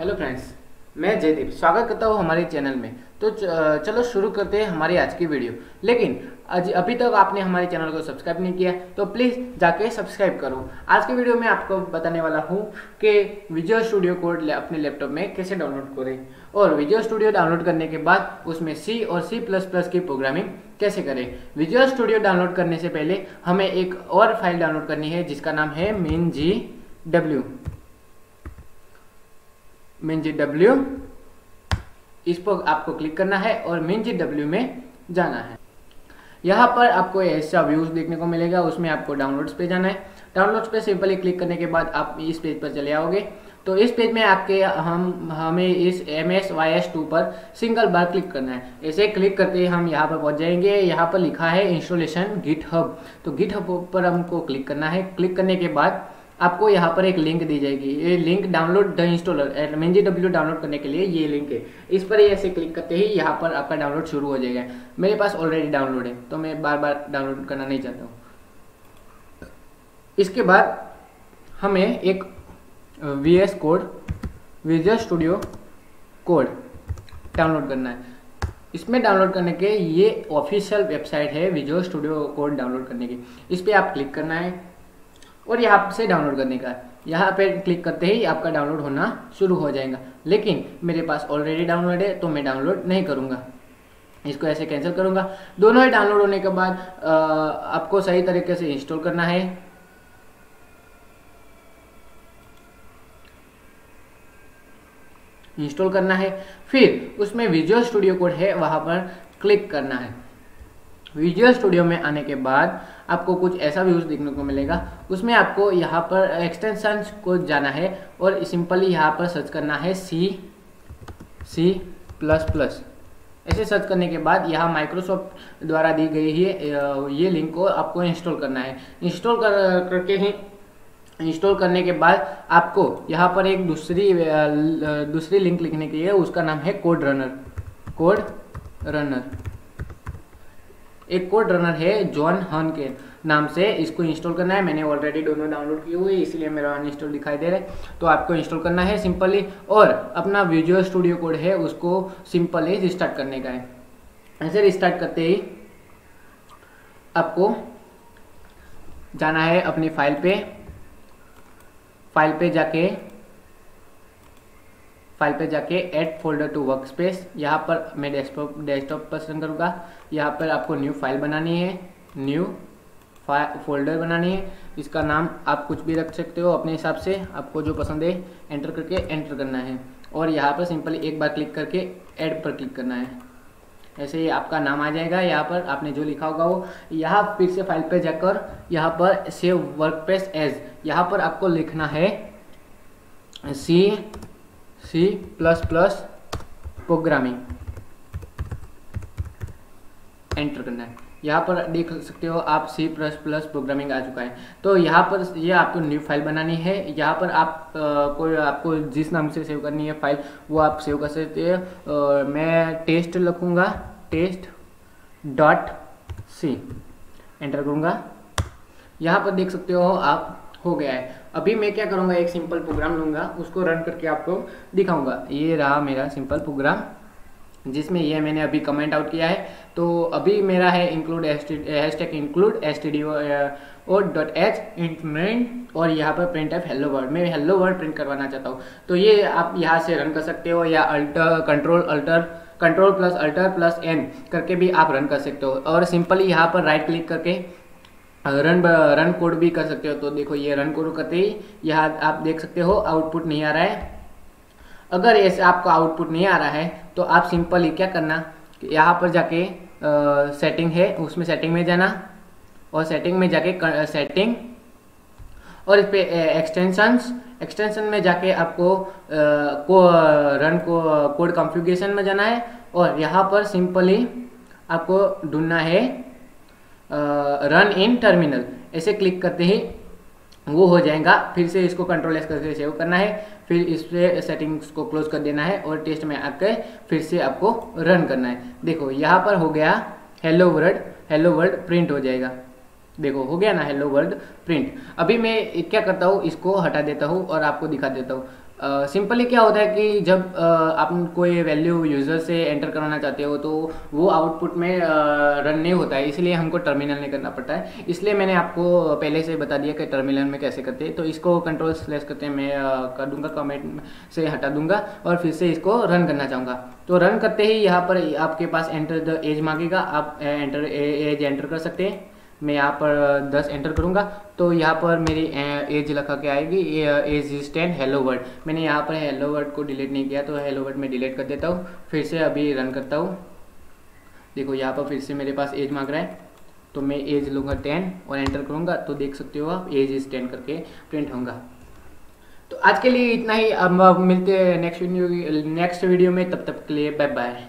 Hello friends मैं जयदीप, स्वागत करता हूँ हमारे चैनल में। तो चलो शुरू करते हैं हमारी आज की वीडियो लेकिन, आज, अभी तक आपने हमारे चैनल को सब्सक्राइब नहीं किया तो प्लीज़ जाके सब्सक्राइब करो। आज की वीडियो में आपको बताने वाला हूँ कि विजुअल स्टूडियो कोड ले- अपने लैपटॉप में कैसे डाउनलोड करें। और विजुअल स्टूडियो डाउनलोड करने के बाद उसमें सी और सी प्लस प्लस की प्रोग्रामिंग कैसे करें। विजुअल स्टूडियो डाउनलोड करने से पहले हमें एक और फ़ाइल डाउनलोड करनी है, जिसका नाम है मिन जी डब्ल्यू मिन जी डब्ल्यू इस पर आपको क्लिक करना है और मिन जी डब्ल्यू में जाना है। यहाँ पर आपको ऐसा व्यूज़ देखने को मिलेगा, उसमें आपको डाउनलोड्स पे जाना है। डाउनलोड्स पे सिंपली क्लिक करने के बाद आप इस पेज पर चले आओगे। तो इस पेज में आपके हम, हमें इस M S Y S two पर सिंगल बार क्लिक करना है। ऐसे क्लिक करते ही हम यहाँ पर पहुँच जाएँगे। यहाँ पर लिखा है इंस्टॉलेशन गिट हब तो गिट हब पर हमको क्लिक करना है। क्लिक करने के बाद आपको यहाँ पर एक लिंक दी जाएगी। ये link download the installer M G W download करने के लिए ये लिंक है। इस पर ऐसे क्लिक करते ही यहाँ पर आपका डाउनलोड शुरू हो जाएगा। मेरे पास ऑलरेडी डाउनलोड है तो मैं बार बार डाउनलोड करना नहीं चाहता हूँ। इसके बाद हमें एक V S code visual studio code download करना है। इसमें डाउनलोड करने के ये ऑफिशियल वेबसाइट है विजुअल स्टूडियो कोड डाउनलोड करने की। इस पर आप क्लिक करना है। और यहाँ से डाउनलोड करने का यहाँ पे क्लिक करते ही आपका डाउनलोड होना शुरू हो जाएगा। लेकिन मेरे पास ऑलरेडी डाउनलोड है तो मैं डाउनलोड नहीं करूँगा। इसको ऐसे कैंसिल करूँगा। दोनों ही डाउनलोड होने के बाद आपको सही तरीके से इंस्टॉल करना है। इंस्टॉल करना है। फिर उसमें विजुअल स्टूडियो कोड है, वहाँ पर क्लिक करना है। विजुअल स्टूडियो में आने के बाद आपको कुछ ऐसा व्यूज़ देखने को मिलेगा। उसमें आपको यहाँ पर एक्सटेंशन को जाना है और सिंपली यहाँ पर सर्च करना है सी सी प्लस प्लस ऐसे सर्च करने के बाद यहाँ माइक्रोसॉफ्ट द्वारा दी गई है ये लिंक को आपको इंस्टॉल करना है। इंस्टॉल कर, करके ही इंस्टॉल करने के बाद आपको यहाँ पर एक दूसरी दूसरी लिंक लिखने की है उसका नाम है कोड रनर कोड रनर एक कोड रनर है जॉन हन के नाम से। इसको इंस्टॉल करना है। मैंने ऑलरेडी दोनों डाउनलोड किए हुए इसलिए मेरा अनइंस्टॉल दिखाई दे रहा है। तो आपको इंस्टॉल करना है सिंपली और अपना विजुअल स्टूडियो कोड है, उसको सिंपली रिस्टार्ट करने का है। ऐसे रिस्टार्ट करते ही आपको जाना है अपनी फ़ाइल पे। फ़ाइल पे जाके फ़ाइल पे जाके add folder to workspace यहाँ पर मैं डेस्कटॉप डेस्कटॉप पसंद करूँगा। यहाँ पर आपको न्यू फ़ाइल बनानी है। न्यू फोल्डर बनानी है। इसका नाम आप कुछ भी रख सकते हो अपने हिसाब से। आपको जो पसंद है एंटर करके एंटर करना है। और यहाँ पर सिंपली एक बार क्लिक करके ऐड पर क्लिक करना है। ऐसे ही आपका नाम आ जाएगा। यहाँ पर आपने जो लिखा होगा वो। यहाँ फिर से फ़ाइल पे जाकर यहाँ पर सेव वर्क पेस एज यहाँ पर आपको लिखना है C C plus plus programming enter करना है। यहाँ पर देख सकते हो आप सी प्लस प्लस प्रोग्रामिंग आ चुका है। तो यहाँ पर ये आपको न्यू फ़ाइल बनानी है। यहाँ पर आप कोई आपको जिस नाम से सेव करनी है फ़ाइल वो आप सेव कर सकते हैं। मैं टेस्ट लिखूँगा। टेस्ट डॉट सी एंटर करूँगा। यहाँ पर देख सकते हो आप हो गया है। अभी मैं क्या करूँगा, एक सिंपल प्रोग्राम लूँगा, उसको रन करके आपको दिखाऊँगा। ये रहा मेरा सिंपल प्रोग्राम जिसमें ये मैंने अभी कमेंट आउट किया है। तो अभी मेरा है include hash tag include S T D O dot H int main और यहाँ पर प्रिंट एफ़ हेलो वर्ड मैं हेलो वर्ड प्रिंट करवाना चाहता हूँ। तो ये आप यहाँ से रन कर सकते हो, या alt control alt control plus alt plus N करके भी आप रन कर सकते हो। और सिंपली यहाँ पर राइट क्लिक करके रन रन कोड भी कर सकते हो। तो देखो ये रन कोड करते ही यहाँ आप देख सकते हो आउटपुट नहीं आ रहा है। अगर ऐसे आपको आउटपुट नहीं आ रहा है तो आप सिंपली क्या करना यहाँ पर जाके आ, सेटिंग है उसमें सेटिंग में जाना और सेटिंग में जाके कर, सेटिंग और इस पर एक्सटेंशंस एक्सटेंशन में जाके आपको आ, को रन को कोड कॉन्फ़िगरेशन में जाना है और यहाँ पर सिंपली आपको ढूंढना है रन इन टर्मिनल ऐसे क्लिक करते ही वो हो जाएगा, फिर से इसको कंट्रोल एस करके सेव करना है, फिर इस पे सेटिंग्स को क्लोज कर देना है और टेस्ट में आकर फिर से आपको रन करना है। देखो, यहाँ पर हो गया hello world hello world print हो जाएगा। देखो, हो गया ना हेलो वर्ल्ड प्रिंट अभी मैं क्या करता हूँ, इसको हटा देता हूँ और आपको दिखा देता हूँ। सिंपली क्या होता है कि जब आप कोई वैल्यू यूज़र से एंटर कराना चाहते हो तो वो आउटपुट में रन नहीं होता है, इसलिए हमको टर्मिनल नहीं करना पड़ता है। इसलिए मैंने आपको पहले से बता दिया कि टर्मिनल में कैसे करते हैं। तो इसको कंट्रोल स्लेस करते हैं, मैं कर दूँगा कमेंट से हटा दूँगा, और फिर से इसको रन करना चाहूँगा। तो रन करते ही यहाँ पर आपके पास एंटर द एज मांगेगा, आप एंटर एज एंटर कर सकते हैं। मैं यहाँ पर 10 एंटर करूँगा। तो यहाँ पर मेरी एज लगा के आएगी। Age is ten hello world मैंने यहाँ पर हेलो वर्ड को डिलीट नहीं किया तो हेलो वर्ड में डिलीट कर देता हूँ। फिर से अभी रन करता हूँ। देखो, यहाँ पर फिर से मेरे पास एज मांग रहा है। तो मैं एज लूँगा टेन और एंटर करूँगा। तो देख सकते हो आप एज इज़ टेन करके प्रिंट होगा तो आज के लिए इतना ही। अब मिलते हैं नेक्स्ट वीडियो नेक्स्ट वीडियो में। तब तक के लिए बाय बाय